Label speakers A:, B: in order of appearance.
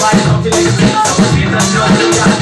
A: Like I'm I'm you.